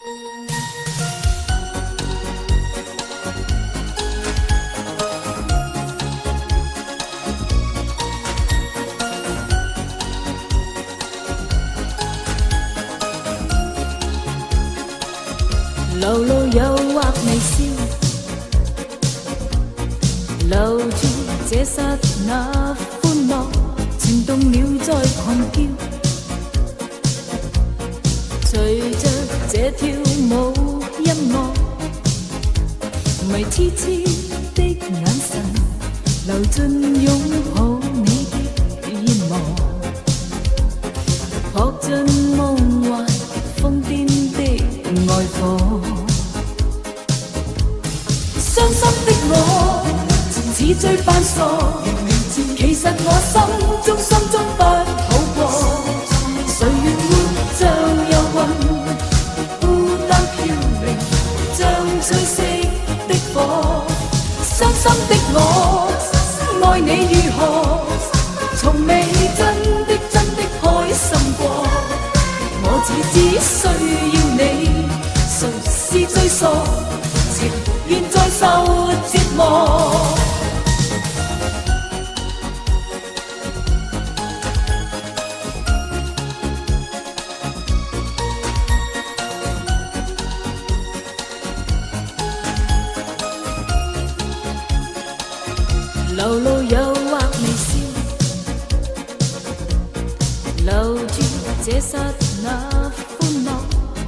流露诱惑微笑，留住这刹那欢乐，情动了再狂叫。随着这跳舞音乐，迷痴痴的眼神，流进拥抱你的愿望，扑进梦幻疯癫的爱火。伤心的我，似醉扮傻，其实我心中心中不我，爱你如何？从未真的真的开心过。我只只需要你，谁是最傻？情愿再受折流露诱惑微笑，留住这刹那欢乐，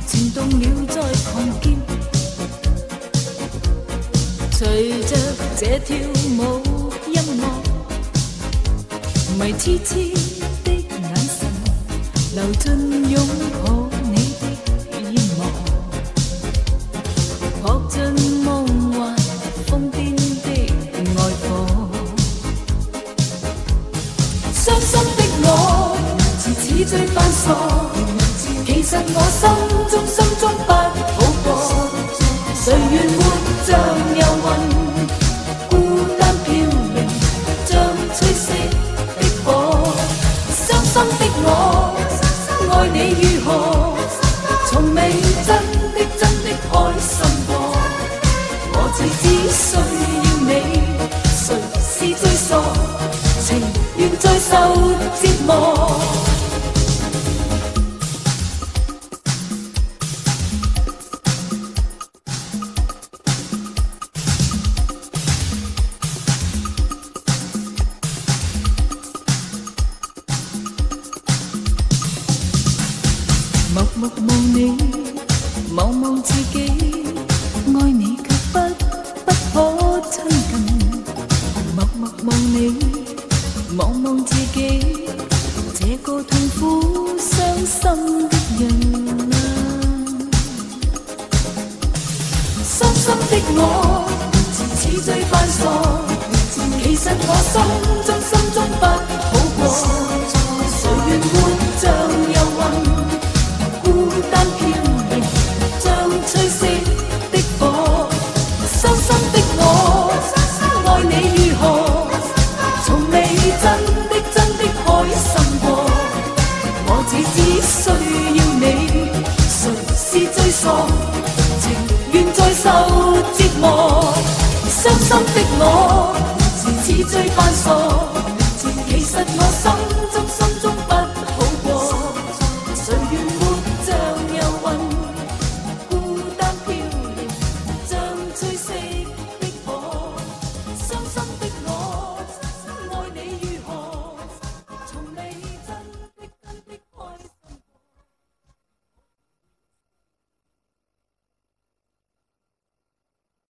情动了再狂叫。随着这跳舞音乐，迷痴痴的眼神，流进拥抱伤心的我，似似醉扮傻，其实我心中心中不好过。谁愿活像游魂，孤单飘零，像吹熄的火。伤心的我，爱你如何？从未真的真的开心过。我只只需要你，谁是最傻？情愿再受折磨。默默望你，望望自己，爱你却不不可亲近。默默望你，的我，似似醉扮傻，其实我心中心中不好过。受折磨。伤心的我，似似醉扮傻，其实我心中